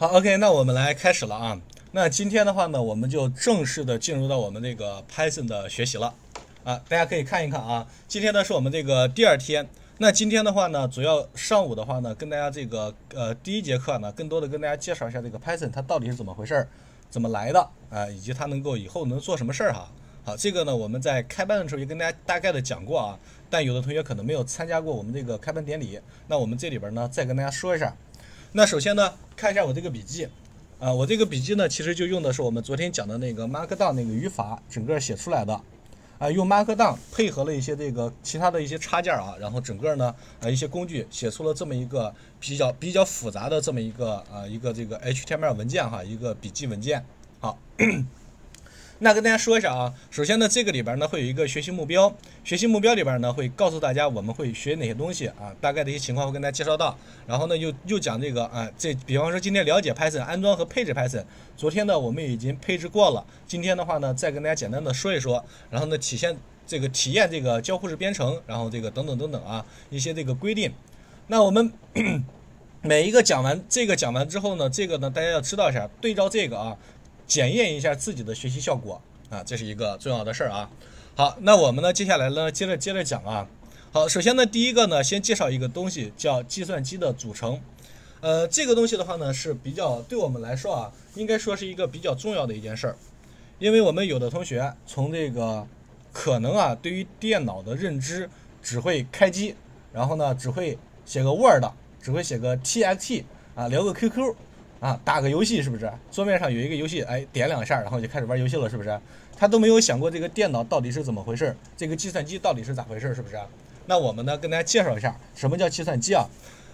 好，OK，那我们来开始了啊。那今天的话呢，我们就正式的进入到我们这个 Python 的学习了啊。大家可以看一看啊，今天呢是我们这个第二天。那今天的话呢，主要上午的话呢，跟大家这个呃第一节课呢，更多的跟大家介绍一下这个 Python 它到底是怎么回事儿，怎么来的啊，以及它能够以后能做什么事儿哈。好，这个呢我们在开班的时候也跟大家大概的讲过啊，但有的同学可能没有参加过我们这个开班典礼，那我们这里边呢再跟大家说一下。那首先呢，看一下我这个笔记，啊，我这个笔记呢，其实就用的是我们昨天讲的那个 Markdown 那个语法，整个写出来的，啊，用 Markdown 配合了一些这个其他的一些插件啊，然后整个呢，啊，一些工具写出了这么一个比较比较复杂的这么一个啊一个这个 HTML 文件哈，一个笔记文件，好。那跟大家说一下啊，首先呢，这个里边呢会有一个学习目标，学习目标里边呢会告诉大家我们会学哪些东西啊，大概的一些情况会跟大家介绍到，然后呢又又讲这个啊，这比方说今天了解 Python 安装和配置 Python，昨天呢我们已经配置过了，今天的话呢再跟大家简单的说一说，然后呢体现这个体验这个交互式编程，然后这个等等等等啊一些这个规定，那我们 每一个讲完这个讲完之后呢，这个呢大家要知道一下，对照这个啊。检验一下自己的学习效果啊，这是一个重要的事儿啊。好，那我们呢，接下来呢，接着接着讲啊。好，首先呢，第一个呢，先介绍一个东西，叫计算机的组成。呃，这个东西的话呢，是比较对我们来说啊，应该说是一个比较重要的一件事儿。因为我们有的同学从这个可能啊，对于电脑的认知只会开机，然后呢，只会写个 Word，只会写个 TXT 啊，聊个 QQ。啊，打个游戏是不是？桌面上有一个游戏，哎，点两下，然后就开始玩游戏了，是不是？他都没有想过这个电脑到底是怎么回事，这个计算机到底是咋回事，是不是？那我们呢，跟大家介绍一下什么叫计算机啊？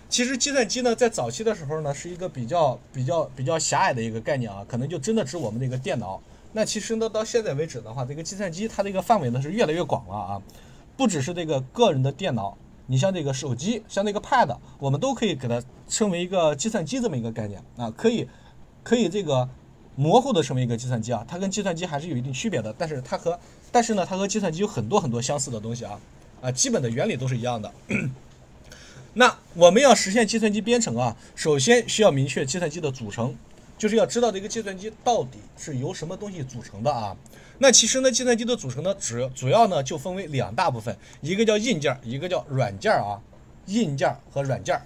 其实计算机呢，在早期的时候呢，是一个比较比较比较狭隘的一个概念啊，可能就真的指我们这个电脑。那其实呢，到现在为止的话，这个计算机它这个范围呢是越来越广了啊，不只是这个个人的电脑。你像这个手机，像那个 Pad，我们都可以给它称为一个计算机这么一个概念啊，可以，可以这个模糊的称为一个计算机啊，它跟计算机还是有一定区别的，但是它和，但是呢，它和计算机有很多很多相似的东西啊，啊，基本的原理都是一样的。那我们要实现计算机编程啊，首先需要明确计算机的组成，就是要知道这个计算机到底是由什么东西组成的啊。那其实呢，计算机的组成呢，主主要呢就分为两大部分，一个叫硬件，一个叫软件啊，硬件和软件。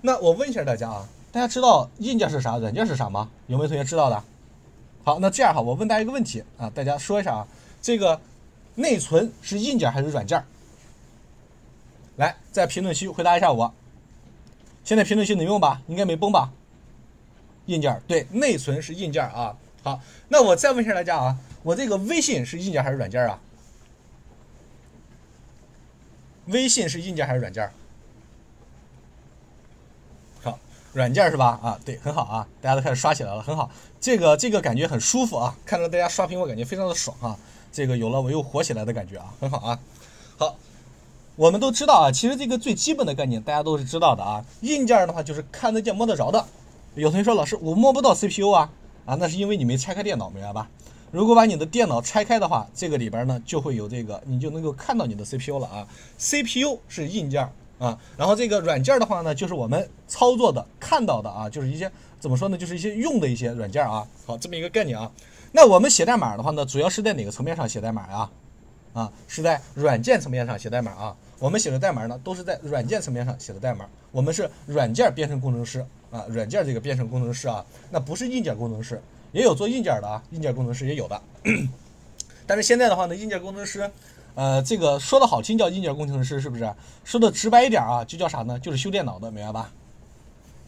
那我问一下大家啊，大家知道硬件是啥，软件是啥吗？有没有同学知道的？好，那这样哈，我问大家一个问题啊，大家说一下啊，这个内存是硬件还是软件？来，在评论区回答一下我。现在评论区能用吧？应该没崩吧？硬件对，内存是硬件啊。好，那我再问一下大家啊。我这个微信是硬件还是软件啊？微信是硬件还是软件？好，软件是吧？啊，对，很好啊，大家都开始刷起来了，很好。这个这个感觉很舒服啊，看到大家刷屏，我感觉非常的爽啊。这个有了我又火起来的感觉啊，很好啊。好，我们都知道啊，其实这个最基本的概念大家都是知道的啊。硬件的话就是看得见摸得着的。有同学说老师我摸不到 CPU 啊啊，那是因为你没拆开电脑，明白吧？如果把你的电脑拆开的话，这个里边呢就会有这个，你就能够看到你的 CPU 了啊。CPU 是硬件啊，然后这个软件的话呢，就是我们操作的、看到的啊，就是一些怎么说呢，就是一些用的一些软件啊。好，这么一个概念啊。那我们写代码的话呢，主要是在哪个层面上写代码呀？啊，是在软件层面上写代码啊。我们写的代码呢，都是在软件层面上写的代码。我们是软件编程工程师啊，软件这个编程工程师啊，那不是硬件工程师。也有做硬件的啊，硬件工程师也有的，但是现在的话呢，硬件工程师，呃，这个说的好听叫硬件工程师，是不是？说的直白一点啊，就叫啥呢？就是修电脑的，明白吧？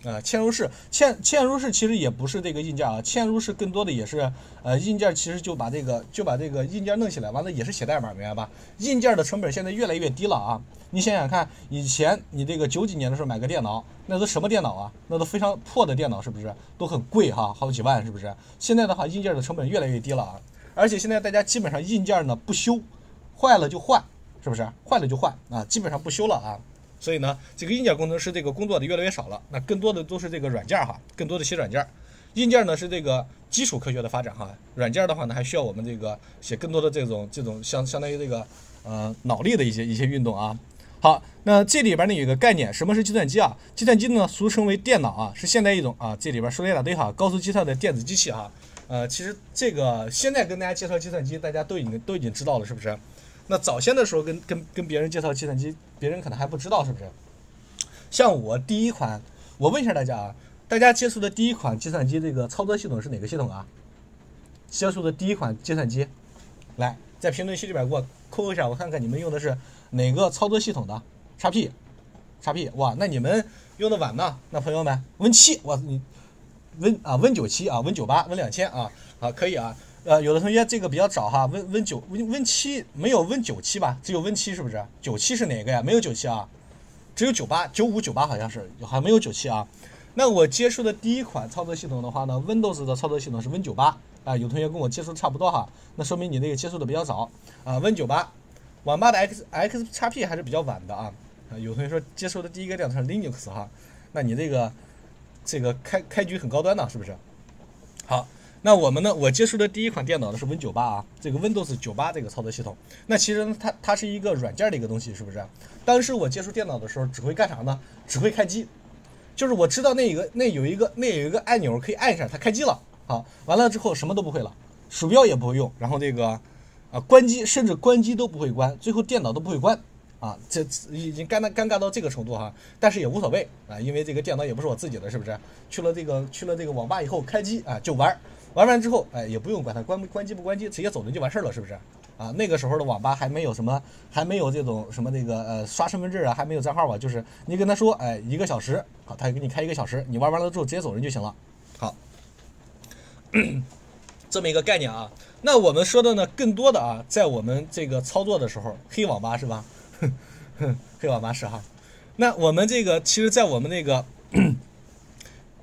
啊，嵌入式嵌嵌入式其实也不是这个硬件啊，嵌入式更多的也是呃硬件，其实就把这个就把这个硬件弄起来，完了也是写代码，明白吧？硬件的成本现在越来越低了啊，你想想看，以前你这个九几年的时候买个电脑，那都什么电脑啊？那都非常破的电脑，是不是？都很贵哈，好几万，是不是？现在的话，硬件的成本越来越低了啊，而且现在大家基本上硬件呢不修，坏了就换，是不是？坏了就换啊，基本上不修了啊。所以呢，这个硬件工程师这个工作的越来越少了，那更多的都是这个软件哈，更多的写软件。硬件呢是这个基础科学的发展哈，软件的话呢还需要我们这个写更多的这种这种相相当于这个呃脑力的一些一些运动啊。好，那这里边呢有个概念，什么是计算机啊？计算机呢俗称为电脑啊，是现代一种啊，这里边说了一大堆哈，高速计算的电子机器哈。呃，其实这个现在跟大家介绍计算机，大家都已经都已经知道了，是不是？那早先的时候跟跟跟别人介绍计算机，别人可能还不知道，是不是？像我第一款，我问一下大家啊，大家接触的第一款计算机这个操作系统是哪个系统啊？接触的第一款计算机，来在评论区里边给我扣一下，我看看你们用的是哪个操作系统的。叉 P，叉 P，哇，那你们用的晚呢？那朋友们，Win 七，哇，你 Win 啊，Win 九七啊，Win 九八，Win 两千啊，好，可以啊。呃，有的同学这个比较早哈，Win Win 九 Win Win 七没有 Win 九七吧？只有 Win 七是不是？九七是哪个呀？没有九七啊，只有九八、九五、九八好像是，还没有九七啊。那我接触的第一款操作系统的话呢，Windows 的操作系统是 Win 九八啊。有同学跟我接触的差不多哈，那说明你那个接触的比较早啊。Win 九八，网吧的 X X X P 还是比较晚的啊。啊，有同学说接触的第一个电脑是 Linux 哈，那你这个这个开开局很高端呢，是不是？好，那我们呢，我接触的第一款电脑呢是 Win 九八啊，这个 Windows 九八这个操作系统。那其实它它是一个软件的一个东西，是不是？当时我接触电脑的时候，只会干啥呢？只会开机。就是我知道那一个那有一个那有一个按钮可以按一下，它开机了。好，完了之后什么都不会了，鼠标也不会用，然后这个啊关机甚至关机都不会关，最后电脑都不会关啊，这已经尴尬尴尬到这个程度哈。但是也无所谓啊，因为这个电脑也不是我自己的，是不是？去了这个去了这个网吧以后开机啊就玩，玩完之后哎也不用管它关不关机不关机，直接走人就完事儿了，是不是？啊，那个时候的网吧还没有什么，还没有这种什么那个呃刷身份证啊，还没有账号吧，就是你跟他说，哎，一个小时，好，他给你开一个小时，你玩完了之后直接走人就行了。好，这么一个概念啊。那我们说的呢，更多的啊，在我们这个操作的时候，黑网吧是吧？哼 哼黑网吧是哈。那我们这个其实，在我们那个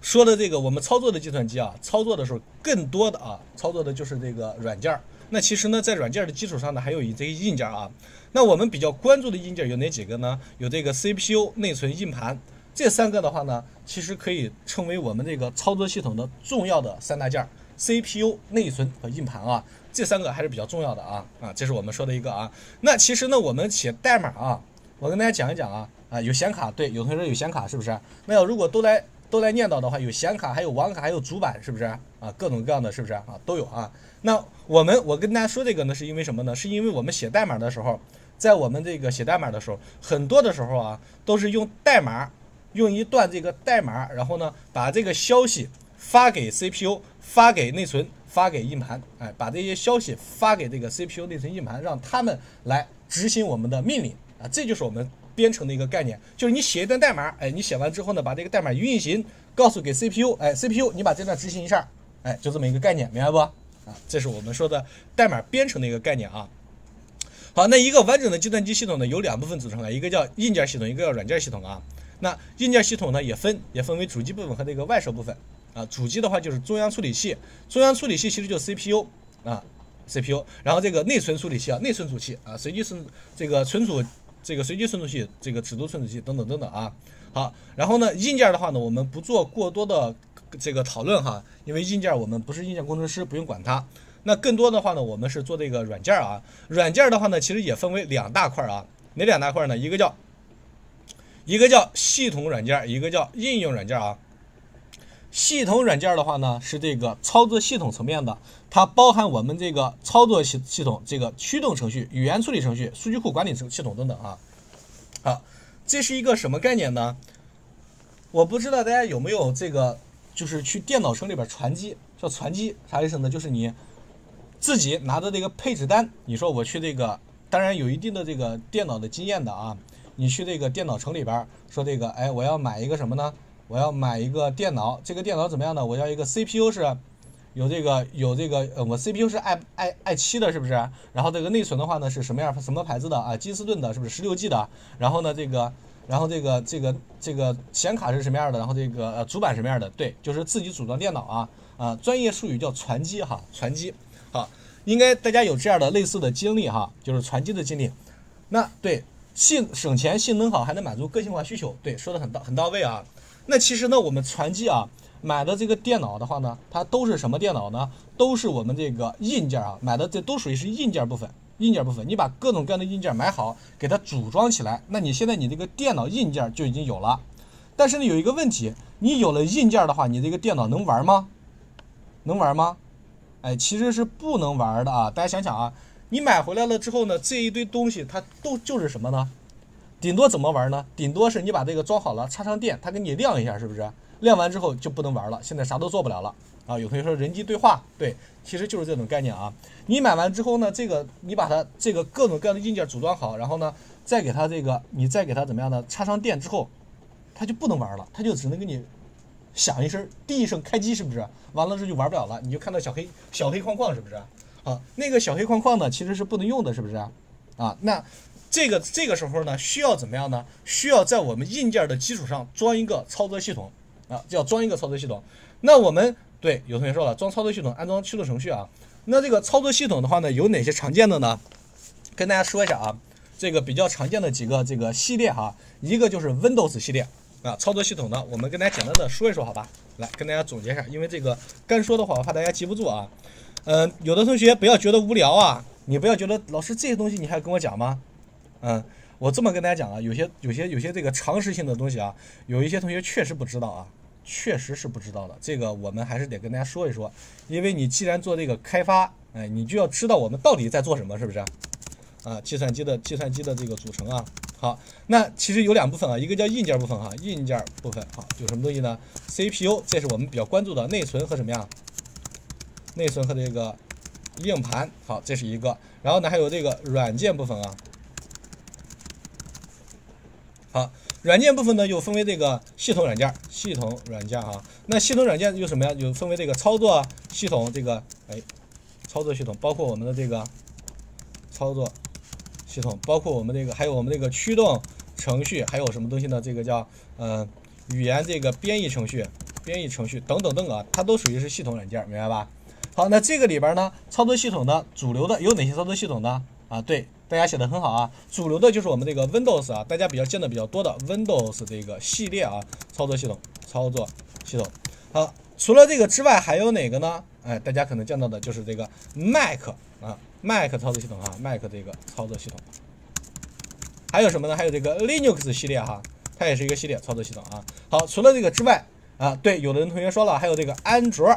说的这个我们操作的计算机啊，操作的时候，更多的啊，操作的就是这个软件儿。那其实呢，在软件的基础上呢，还有一这些硬件啊。那我们比较关注的硬件有哪几个呢？有这个 CPU、内存、硬盘这三个的话呢，其实可以称为我们这个操作系统的重要的三大件儿：CPU、内存和硬盘啊。这三个还是比较重要的啊啊，这是我们说的一个啊。那其实呢，我们写代码啊，我跟大家讲一讲啊啊，有显卡，对，有同学有显卡是不是？那要如果都来都来念叨的话，有显卡，还有网卡，还有主板，是不是啊？各种各样的，是不是啊？都有啊。那我们我跟大家说这个呢，是因为什么呢？是因为我们写代码的时候，在我们这个写代码的时候，很多的时候啊，都是用代码，用一段这个代码，然后呢，把这个消息发给 CPU，发给内存，发给硬盘，哎，把这些消息发给这个 CPU、内存、硬盘，让他们来执行我们的命令啊，这就是我们编程的一个概念，就是你写一段代码，哎，你写完之后呢，把这个代码运行，告诉给 CPU，哎，CPU 你把这段执行一下，哎，就这么一个概念，明白不？啊，这是我们说的代码编程的一个概念啊。好，那一个完整的计算机系统呢，有两部分组成的，一个叫硬件系统，一个叫软件系统啊。那硬件系统呢，也分也分为主机部分和这个外设部分啊。主机的话就是中央处理器，中央处理器其实就是 CPU 啊，CPU。然后这个内存处理器啊，内存储器啊，随机存这个存储这个随机存储器，这个尺度存储器等等等等啊。好，然后呢，硬件的话呢，我们不做过多的。这个讨论哈，因为硬件我们不是硬件工程师，不用管它。那更多的话呢，我们是做这个软件啊。软件的话呢，其实也分为两大块啊。哪两大块呢？一个叫一个叫系统软件，一个叫应用软件啊。系统软件的话呢，是这个操作系统层面的，它包含我们这个操作系系统、这个驱动程序、语言处理程序、数据库管理系统等等啊。好，这是一个什么概念呢？我不知道大家有没有这个。就是去电脑城里边传机，叫传机啥意思呢？就是你自己拿着这个配置单，你说我去这个，当然有一定的这个电脑的经验的啊，你去这个电脑城里边说这个，哎，我要买一个什么呢？我要买一个电脑，这个电脑怎么样呢？我要一个 CPU 是有这个有这个，呃，我 CPU 是 i i i 七的，是不是？然后这个内存的话呢是什么样？什么牌子的啊？金斯顿的，是不是十六 G 的？然后呢这个。然后这个这个这个显卡是什么样的？然后这个呃主板什么样的？对，就是自己组装电脑啊啊，专业术语叫传机哈，传机。好，应该大家有这样的类似的经历哈，就是传机的经历。那对，性省钱，性能好，还能满足个性化需求。对，说的很到很到位啊。那其实呢，我们传机啊买的这个电脑的话呢，它都是什么电脑呢？都是我们这个硬件啊，买的这都属于是硬件部分硬件部分，你把各种各样的硬件买好，给它组装起来，那你现在你这个电脑硬件就已经有了。但是呢，有一个问题，你有了硬件的话，你这个电脑能玩吗？能玩吗？哎，其实是不能玩的啊！大家想想啊，你买回来了之后呢，这一堆东西它都就是什么呢？顶多怎么玩呢？顶多是你把这个装好了，插上电，它给你亮一下，是不是？亮完之后就不能玩了，现在啥都做不了了啊！有同学说人机对话，对，其实就是这种概念啊。你买完之后呢，这个你把它这个各种各样的硬件组装好，然后呢，再给它这个你再给它怎么样呢？插上电之后，它就不能玩了，它就只能给你响一声，滴一声开机，是不是？完了之后就玩不了了，你就看到小黑小黑框框，是不是？啊，那个小黑框框呢，其实是不能用的，是不是？啊，那。这个这个时候呢，需要怎么样呢？需要在我们硬件的基础上装一个操作系统啊，叫装一个操作系统。那我们对有同学说了，装操作系统，安装驱动程序啊。那这个操作系统的话呢，有哪些常见的呢？跟大家说一下啊，这个比较常见的几个这个系列哈，一个就是 Windows 系列啊，操作系统呢，我们跟大家简单的说一说好吧？来跟大家总结一下，因为这个干说的话，我怕大家记不住啊。嗯，有的同学不要觉得无聊啊，你不要觉得老师这些东西你还跟我讲吗？嗯，我这么跟大家讲啊，有些有些有些这个常识性的东西啊，有一些同学确实不知道啊，确实是不知道的。这个我们还是得跟大家说一说，因为你既然做这个开发，哎，你就要知道我们到底在做什么，是不是？啊，计算机的计算机的这个组成啊，好，那其实有两部分啊，一个叫硬件部分哈，硬件部分好，有什么东西呢？CPU，这是我们比较关注的内存和什么呀？内存和这个硬盘，好，这是一个。然后呢，还有这个软件部分啊。好，软件部分呢又分为这个系统软件，系统软件哈。那系统软件有什么呀？有分为这个操作系统，这个哎，操作系统包括我们的这个操作系统，包括我们这个还有我们这个驱动程序，还有什么东西呢？这个叫呃语言这个编译程序、编译程序等等等啊，它都属于是系统软件，明白吧？好，那这个里边呢，操作系统的主流的有哪些操作系统呢？啊，对。大家写的很好啊，主流的就是我们这个 Windows 啊，大家比较见的比较多的 Windows 这个系列啊，操作系统，操作系统。好，除了这个之外，还有哪个呢？哎，大家可能见到的就是这个 Mac 啊，Mac 操作系统啊，Mac 这个操作系统。还有什么呢？还有这个 Linux 系列哈，它也是一个系列操作系统啊。好，除了这个之外啊，对，有的人同学说了，还有这个安卓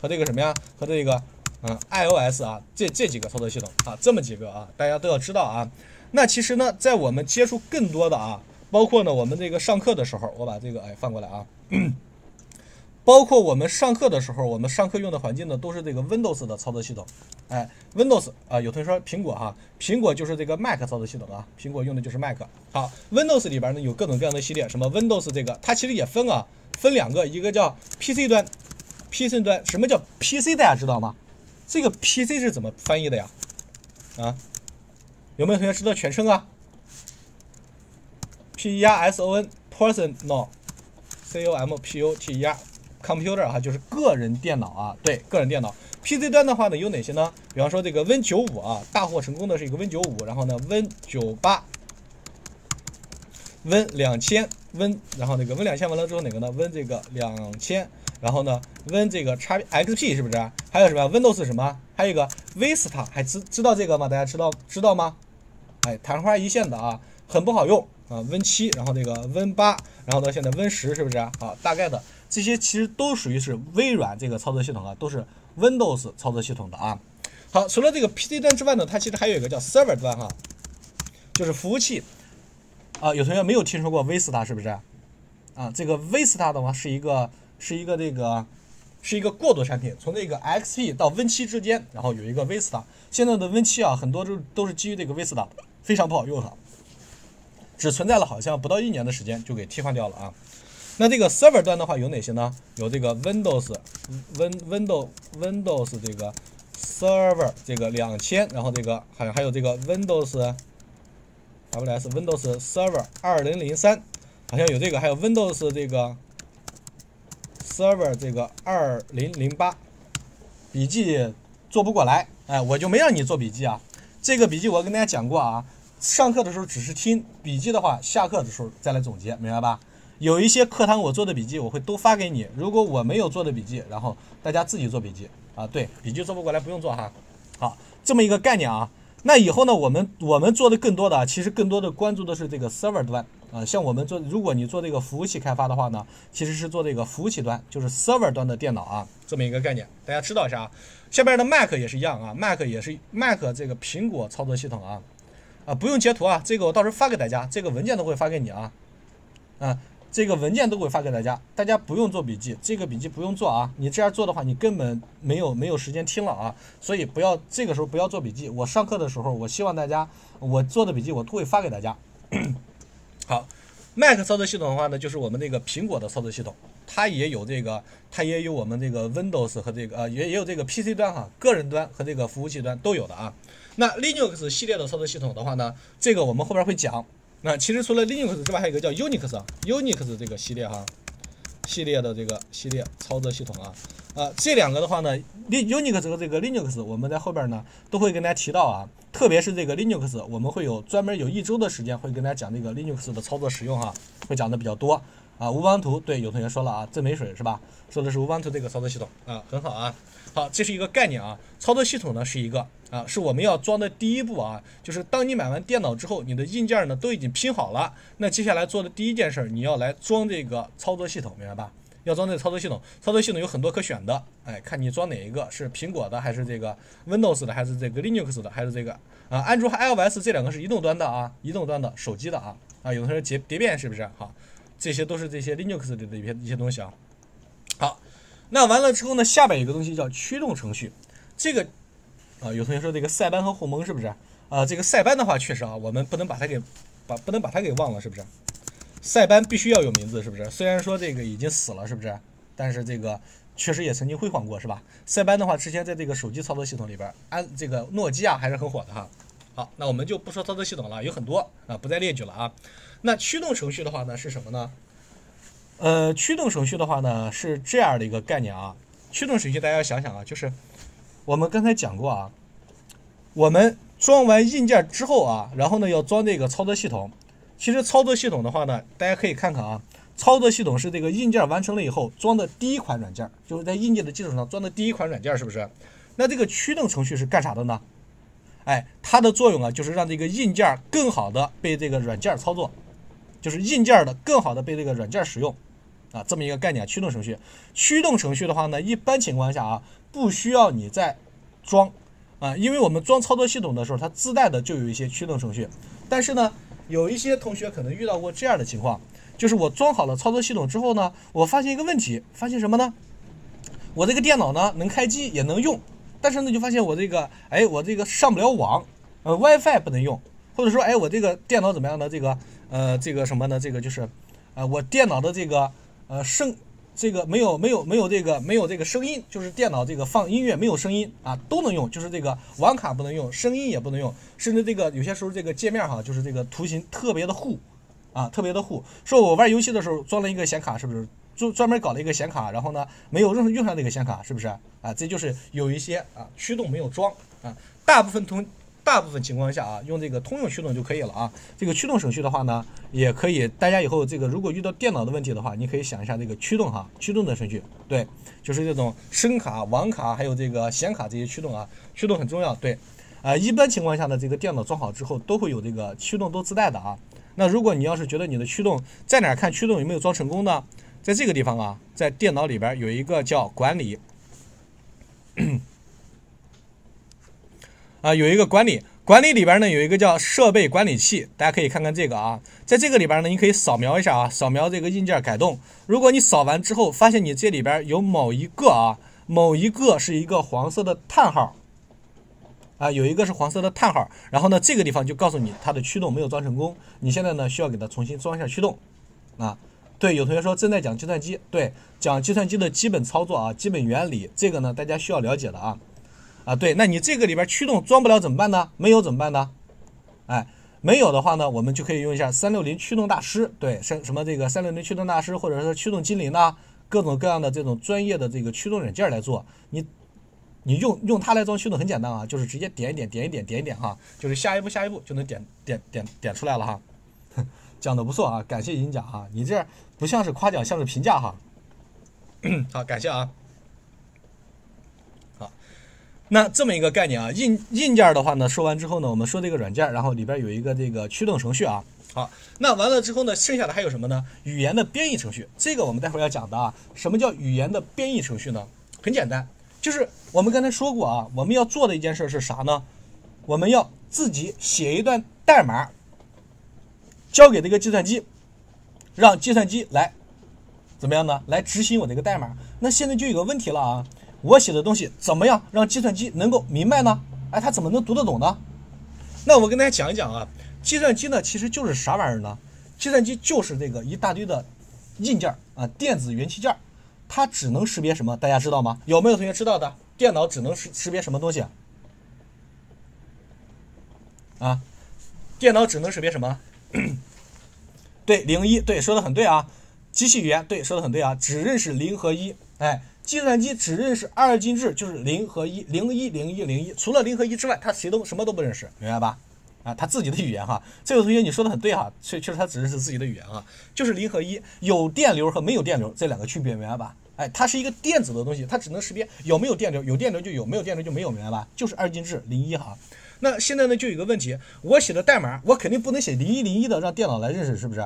和这个什么呀？和这个。嗯，iOS 啊，这这几个操作系统啊，这么几个啊，大家都要知道啊。那其实呢，在我们接触更多的啊，包括呢，我们这个上课的时候，我把这个哎放过来啊，包括我们上课的时候，我们上课用的环境呢，都是这个 Windows 的操作系统。哎，Windows 啊，有同学说苹果哈，苹果就是这个 Mac 操作系统啊，苹果用的就是 Mac。好 Windows 里边呢有各种各样的系列，什么 Windows 这个，它其实也分啊，分两个，一个叫 PC 端，PC 端，什么叫 PC？大家知道吗？这个 PC 是怎么翻译的呀？啊，有没有同学知道全称啊？P E R S O N Personal，C O M P U T E R Computer 哈，就是个人电脑啊。对，个人电脑。PC 端的话呢，有哪些呢？比方说这个 Win 九五啊，大获成功的是一个 Win 九五，然后呢 Win 九八，Win 两千，Win，然后那个 Win 两千完了之后哪个呢？Win 这个两千。然后呢，Win 这个叉 XP 是不是？还有什么 Windows 什么？还有一个 Vista，还知知道这个吗？大家知道知道吗？哎，昙花一现的啊，很不好用啊。Win 七，然后这个 Win 八，然后到现在 Win 十是不是？啊，大概的这些其实都属于是微软这个操作系统啊，都是 Windows 操作系统的啊。好，除了这个 PC 端之外呢，它其实还有一个叫 Server 端哈，就是服务器啊。有同学没有听说过 Vista 是不是？啊，这个 Vista 的话是一个。是一个这个，是一个过渡产品，从这个 XP 到 Win 七之间，然后有一个 Vista。现在的 Win 七啊，很多都都是基于这个 Vista，非常不好用哈，只存在了好像不到一年的时间就给替换掉了啊。那这个 Server 端的话有哪些呢？有这个 Windows Win Windows Windows 这个 Server 这个两千，然后这个好像还有这个 Windows WS Windows Server 二零零三，好像有这个，还有 Windows 这个。Server 这个二零零八笔记做不过来，哎，我就没让你做笔记啊。这个笔记我跟大家讲过啊，上课的时候只是听笔记的话，下课的时候再来总结，明白吧？有一些课堂我做的笔记，我会都发给你。如果我没有做的笔记，然后大家自己做笔记啊。对，笔记做不过来不用做哈。好，这么一个概念啊。那以后呢，我们我们做的更多的，其实更多的关注的是这个 server 端啊，像我们做，如果你做这个服务器开发的话呢，其实是做这个服务器端，就是 server 端的电脑啊，这么一个概念，大家知道一下啊。下边的 Mac 也是一样啊，Mac 也是 Mac 这个苹果操作系统啊，啊不用截图啊，这个我到时候发给大家，这个文件都会发给你啊，啊。这个文件都会发给大家，大家不用做笔记，这个笔记不用做啊。你这样做的话，你根本没有没有时间听了啊。所以不要这个时候不要做笔记。我上课的时候，我希望大家我做的笔记我都会发给大家。好，Mac 操作系统的话呢，就是我们那个苹果的操作系统，它也有这个，它也有我们这个 Windows 和这个呃，也也有这个 PC 端哈，个人端和这个服务器端都有的啊。那 Linux 系列的操作系统的话呢，这个我们后边会讲。那其实除了 Linux 之外，还有一个叫 Unix，Unix 这个系列哈，系列的这个系列操作系统啊，啊，这两个的话呢，Unix 和这个 Linux，我们在后边呢都会跟大家提到啊，特别是这个 Linux，我们会有专门有一周的时间会跟大家讲这个 Linux 的操作使用哈，会讲的比较多啊。无邦图，对，有同学说了啊，真没水是吧？说的是无邦图这个操作系统啊，很好啊。好，这是一个概念啊。操作系统呢是一个啊，是我们要装的第一步啊。就是当你买完电脑之后，你的硬件呢都已经拼好了，那接下来做的第一件事，你要来装这个操作系统，明白吧？要装这个操作系统。操作系统有很多可选的，哎，看你装哪一个，是苹果的还是这个 Windows 的，还是这个 Linux 的，还是这个啊？安卓和 iOS 这两个是移动端的啊，移动端的手机的啊啊，有的是叠叠变是不是？好，这些都是这些 Linux 的一些一些东西啊。好。那完了之后呢？下边有个东西叫驱动程序，这个啊，有同学说这个塞班和鸿蒙是不是啊？这个塞班的话，确实啊，我们不能把它给把不能把它给忘了，是不是？塞班必须要有名字，是不是？虽然说这个已经死了，是不是？但是这个确实也曾经辉煌过，是吧？塞班的话，之前在这个手机操作系统里边，安这个诺基亚还是很火的哈。好，那我们就不说操作系统了，有很多啊，不再列举了啊。那驱动程序的话呢，是什么呢？呃，驱动程序的话呢，是这样的一个概念啊。驱动程序大家想想啊，就是我们刚才讲过啊，我们装完硬件之后啊，然后呢要装这个操作系统。其实操作系统的话呢，大家可以看看啊，操作系统是这个硬件完成了以后装的第一款软件，就是在硬件的基础上装的第一款软件，是不是？那这个驱动程序是干啥的呢？哎，它的作用啊，就是让这个硬件更好的被这个软件操作，就是硬件的更好的被这个软件使用。啊，这么一个概念，驱动程序。驱动程序的话呢，一般情况下啊，不需要你再装啊，因为我们装操作系统的时候，它自带的就有一些驱动程序。但是呢，有一些同学可能遇到过这样的情况，就是我装好了操作系统之后呢，我发现一个问题，发现什么呢？我这个电脑呢能开机也能用，但是呢就发现我这个，哎，我这个上不了网，呃，WiFi 不能用，或者说，哎，我这个电脑怎么样呢？这个，呃，这个什么呢？这个就是，呃，我电脑的这个。呃，剩这个没有没有没有这个没有这个声音，就是电脑这个放音乐没有声音啊，都能用，就是这个网卡不能用，声音也不能用，甚至这个有些时候这个界面哈，就是这个图形特别的糊啊，特别的糊。说我玩游戏的时候装了一个显卡，是不是专专门搞了一个显卡，然后呢没有用用上那个显卡，是不是啊？这就是有一些啊驱动没有装啊，大部分同。大部分情况下啊，用这个通用驱动就可以了啊。这个驱动程序的话呢，也可以。大家以后这个如果遇到电脑的问题的话，你可以想一下这个驱动哈，驱动的程序。对，就是这种声卡、网卡还有这个显卡这些驱动啊，驱动很重要。对，啊，一般情况下呢，这个电脑装好之后都会有这个驱动都自带的啊。那如果你要是觉得你的驱动在哪看驱动有没有装成功呢？在这个地方啊，在电脑里边有一个叫管理。啊，有一个管理管理里边呢，有一个叫设备管理器，大家可以看看这个啊，在这个里边呢，你可以扫描一下啊，扫描这个硬件改动。如果你扫完之后，发现你这里边有某一个啊，某一个是一个黄色的叹号，啊，有一个是黄色的叹号，然后呢，这个地方就告诉你它的驱动没有装成功，你现在呢需要给它重新装一下驱动。啊，对，有同学说正在讲计算机，对，讲计算机的基本操作啊，基本原理，这个呢大家需要了解的啊。啊，对，那你这个里边驱动装不了怎么办呢？没有怎么办呢？哎，没有的话呢，我们就可以用一下三六零驱动大师，对，什什么这个三六零驱动大师，或者是驱动精灵呐，各种各样的这种专业的这个驱动软件来做。你你用用它来装驱动很简单啊，就是直接点一点，点一点，点一点哈，就是下一步下一步就能点点点点出来了哈。讲的不错啊，感谢银奖哈，你这不像是夸奖，像是评价哈。好，感谢啊。那这么一个概念啊，硬硬件的话呢，说完之后呢，我们说这个软件，然后里边有一个这个驱动程序啊。好，那完了之后呢，剩下的还有什么呢？语言的编译程序，这个我们待会儿要讲的啊。什么叫语言的编译程序呢？很简单，就是我们刚才说过啊，我们要做的一件事是啥呢？我们要自己写一段代码，交给这个计算机，让计算机来怎么样呢？来执行我这个代码。那现在就有个问题了啊，我写的东西怎么样让计算机能够明白呢？哎，它怎么能读得懂呢？那我跟大家讲一讲啊。计算机呢，其实就是啥玩意儿呢？计算机就是这个一大堆的硬件啊，电子元器件，它只能识别什么？大家知道吗？有没有同学知道的？电脑只能识识别什么东西？啊，电脑只能识别什么？对，零一，对，说的很对啊。机器语言，对，说的很对啊，只认识零和一。哎，计算机只认识二进制，就是零和一，零一零一零一，除了零和一之外，它谁都什么都不认识，明白吧？啊，他自己的语言哈，这位同学你说的很对哈，确确实他只认识自己的语言啊，就是零和一，有电流和没有电流这两个区别，明白吧？哎，它是一个电子的东西，它只能识别有没有电流，有电流就有，没有电流就没有，明白吧？就是二进制零一哈。那现在呢，就有个问题，我写的代码，我肯定不能写零一零一的，让电脑来认识，是不是？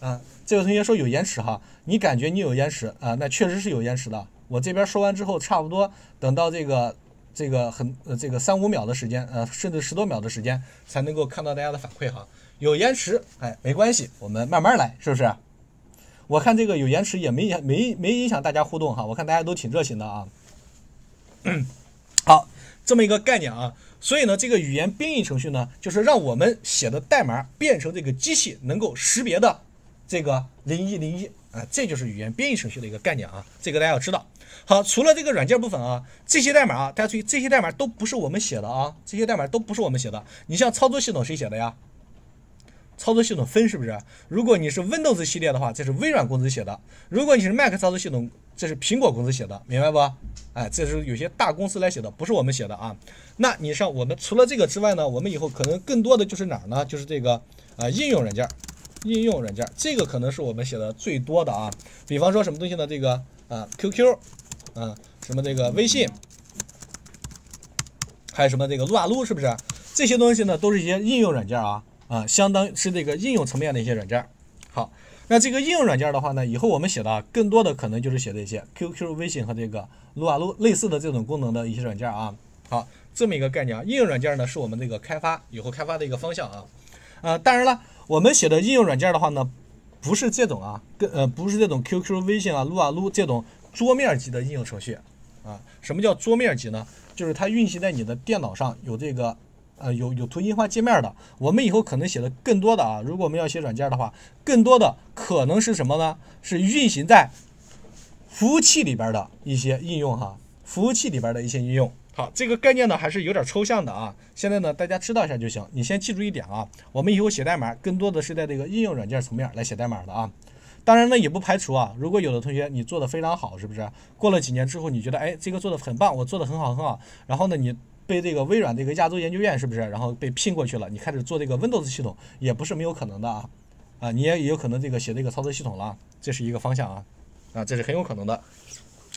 啊，这位同学说有延迟哈，你感觉你有延迟啊？那确实是有延迟的。我这边说完之后，差不多等到这个。这个很呃，这个三五秒的时间，呃，甚至十多秒的时间才能够看到大家的反馈哈。有延迟，哎，没关系，我们慢慢来，是不是？我看这个有延迟也没影没没影响大家互动哈。我看大家都挺热情的啊。好，这么一个概念啊。所以呢，这个语言编译程序呢，就是让我们写的代码变成这个机器能够识别的这个零一零一啊，这就是语言编译程序的一个概念啊。这个大家要知道。好，除了这个软件部分啊，这些代码啊，大家注意，这些代码都不是我们写的啊，这些代码都不是我们写的。你像操作系统谁写的呀？操作系统分是不是？如果你是 Windows 系列的话，这是微软公司写的；如果你是 Mac 操作系统，这是苹果公司写的，明白不？哎，这是有些大公司来写的，不是我们写的啊。那你像我们除了这个之外呢，我们以后可能更多的就是哪儿呢？就是这个啊应用软件，应用软件这个可能是我们写的最多的啊。比方说什么东西呢？这个啊 QQ。啊，什么这个微信，还有什么这个撸啊撸，是不是？这些东西呢，都是一些应用软件啊啊，相当是这个应用层面的一些软件。好，那这个应用软件的话呢，以后我们写的更多的可能就是写这些 QQ、微信和这个撸啊撸类似的这种功能的一些软件啊。好，这么一个概念啊，应用软件呢是我们这个开发以后开发的一个方向啊。呃，当然了，我们写的应用软件的话呢，不是这种啊，跟呃不是这种 QQ、微信啊、撸啊撸这种。桌面级的应用程序，啊，什么叫桌面级呢？就是它运行在你的电脑上有这个，呃，有有图形化界面的。我们以后可能写的更多的啊，如果我们要写软件的话，更多的可能是什么呢？是运行在服务器里边的一些应用哈，服务器里边的一些应用。好，这个概念呢还是有点抽象的啊。现在呢大家知道一下就行。你先记住一点啊，我们以后写代码更多的是在这个应用软件层面来写代码的啊。当然呢，也不排除啊，如果有的同学你做的非常好，是不是？过了几年之后，你觉得哎，这个做的很棒，我做的很好很好。然后呢，你被这个微软这个亚洲研究院是不是？然后被聘过去了，你开始做这个 Windows 系统，也不是没有可能的啊。啊，你也也有可能这个写这个操作系统了，这是一个方向啊，啊，这是很有可能的。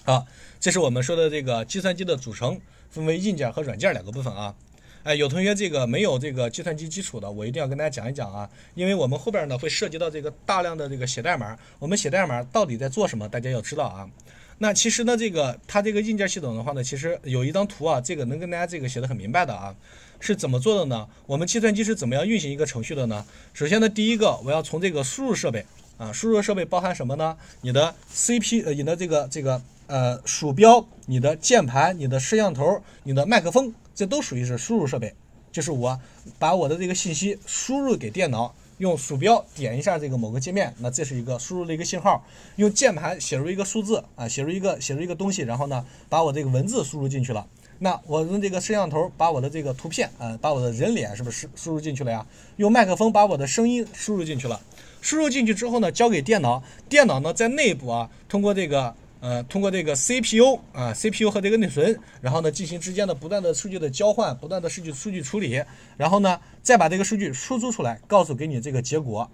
好，这是我们说的这个计算机的组成，分为硬件和软件两个部分啊。哎，有同学这个没有这个计算机基础的，我一定要跟大家讲一讲啊，因为我们后边呢会涉及到这个大量的这个写代码，我们写代码到底在做什么，大家要知道啊。那其实呢，这个它这个硬件系统的话呢，其实有一张图啊，这个能跟大家这个写的很明白的啊，是怎么做的呢？我们计算机是怎么样运行一个程序的呢？首先呢，第一个我要从这个输入设备啊，输入设备包含什么呢？你的 CP 呃，你的这个这个呃鼠标、你的键盘、你的摄像头、你的麦克风。这都属于是输入设备，就是我把我的这个信息输入给电脑，用鼠标点一下这个某个界面，那这是一个输入的一个信号；用键盘写入一个数字啊，写入一个写入一个东西，然后呢，把我这个文字输入进去了。那我用这个摄像头把我的这个图片啊，把我的人脸是不是输入进去了呀？用麦克风把我的声音输入进去了。输入进去之后呢，交给电脑，电脑呢在内部啊，通过这个。呃，通过这个 CPU 啊，CPU 和这个内存，然后呢进行之间的不断的数据的交换，不断的数据数据处理，然后呢再把这个数据输出出来，告诉给你这个结果，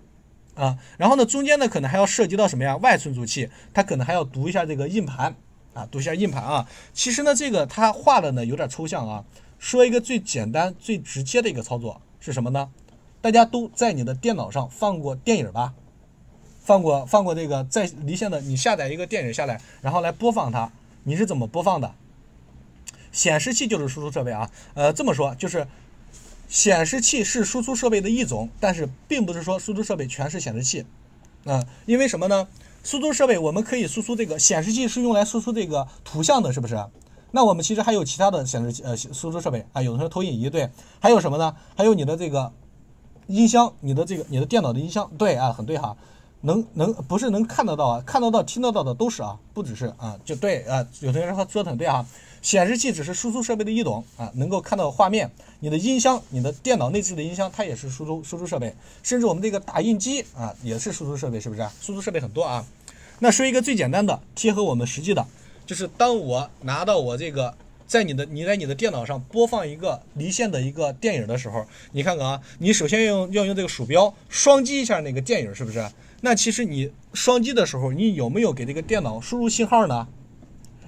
啊，然后呢中间呢可能还要涉及到什么呀？外存储器，它可能还要读一下这个硬盘，啊，读一下硬盘啊。其实呢，这个它画的呢有点抽象啊。说一个最简单、最直接的一个操作是什么呢？大家都在你的电脑上放过电影吧？放过放过这个在离线的，你下载一个电影下来，然后来播放它，你是怎么播放的？显示器就是输出设备啊。呃，这么说就是，显示器是输出设备的一种，但是并不是说输出设备全是显示器。啊，因为什么呢？输出设备我们可以输出这个显示器是用来输出这个图像的，是不是？那我们其实还有其他的显示器呃输出设备啊，有的是投影仪对，还有什么呢？还有你的这个音箱，你的这个你的电脑的音箱对啊，很对哈，能能不是能看得到啊，看得到听得到的都是啊，不只是啊，就对啊，有同学说说的很对啊，显示器只是输出设备的一种啊，能够看到画面，你的音箱，你的电脑内置的音箱它也是输出输出设备，甚至我们这个打印机啊也是输出设备，是不是？输出设备很多啊，那说一个最简单的，贴合我们实际的。就是当我拿到我这个，在你的你在你的电脑上播放一个离线的一个电影的时候，你看看啊，你首先要用要用这个鼠标双击一下那个电影，是不是？那其实你双击的时候，你有没有给这个电脑输入信号呢？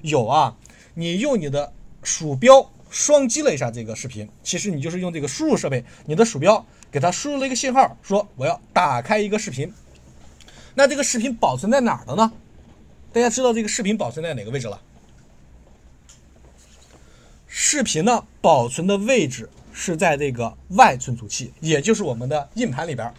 有啊，你用你的鼠标双击了一下这个视频，其实你就是用这个输入设备，你的鼠标给它输入了一个信号，说我要打开一个视频。那这个视频保存在哪儿的呢？大家知道这个视频保存在哪个位置了？视频呢，保存的位置是在这个外存储器，也就是我们的硬盘里边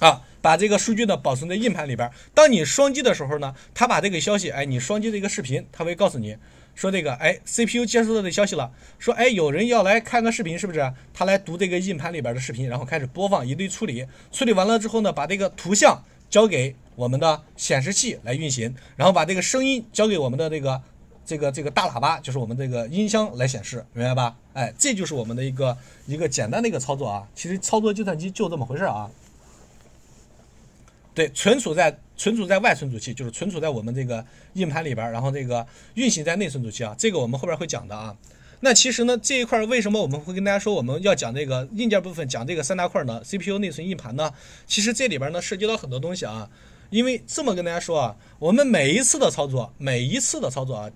啊，把这个数据呢保存在硬盘里边当你双击的时候呢，它把这个消息，哎，你双击这个视频，它会告诉你说这个，哎，CPU 接收到这消息了，说，哎，有人要来看个视频，是不是？他来读这个硬盘里边的视频，然后开始播放，一堆处理，处理完了之后呢，把这个图像交给。我们的显示器来运行，然后把这个声音交给我们的这个这个这个大喇叭，就是我们这个音箱来显示，明白吧？哎，这就是我们的一个一个简单的一个操作啊。其实操作计算机就这么回事啊。对，存储在存储在外存储器，就是存储在我们这个硬盘里边，然后这个运行在内存储器啊。这个我们后边会讲的啊。那其实呢，这一块为什么我们会跟大家说我们要讲这个硬件部分，讲这个三大块呢？CPU、内存、硬盘呢？其实这里边呢涉及到很多东西啊。因为这么跟大家说啊，我们每一次的操作，每一次的操作啊，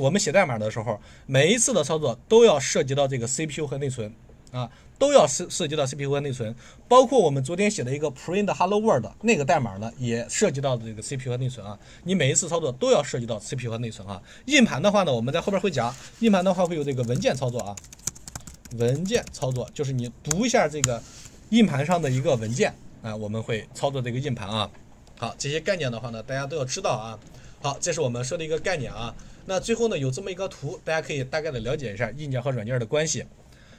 我们写代码的时候，每一次的操作都要涉及到这个 CPU 和内存啊，都要涉涉及到 CPU 和内存，包括我们昨天写的一个 print hello world 那个代码呢，也涉及到这个 CPU 和内存啊。你每一次操作都要涉及到 CPU 和内存啊。硬盘的话呢，我们在后边会讲，硬盘的话会有这个文件操作啊，文件操作就是你读一下这个硬盘上的一个文件啊，我们会操作这个硬盘啊。好，这些概念的话呢，大家都要知道啊。好，这是我们说的一个概念啊。那最后呢，有这么一个图，大家可以大概的了解一下硬件和软件的关系。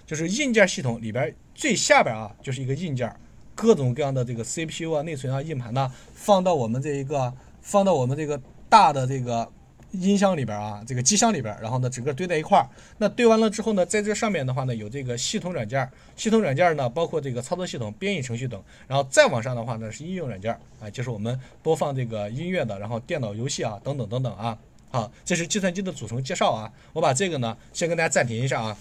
就是硬件系统里边最下边啊，就是一个硬件，各种各样的这个 CPU 啊、内存啊、硬盘呢，放到我们这一个，放到我们这个大的这个。音箱里边啊，这个机箱里边，然后呢，整个堆在一块儿。那堆完了之后呢，在这上面的话呢，有这个系统软件，系统软件呢，包括这个操作系统、编译程序等。然后再往上的话呢，是应用软件啊，就是我们播放这个音乐的，然后电脑游戏啊，等等等等啊。好，这是计算机的组成介绍啊。我把这个呢，先跟大家暂停一下啊。